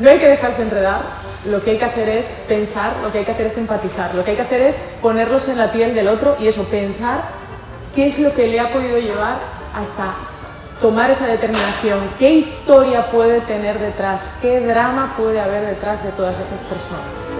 No hay que dejarse enredar, lo que hay que hacer es pensar, lo que hay que hacer es empatizar, lo que hay que hacer es ponerlos en la piel del otro y eso, pensar qué es lo que le ha podido llevar hasta tomar esa determinación, qué historia puede tener detrás, qué drama puede haber detrás de todas esas personas.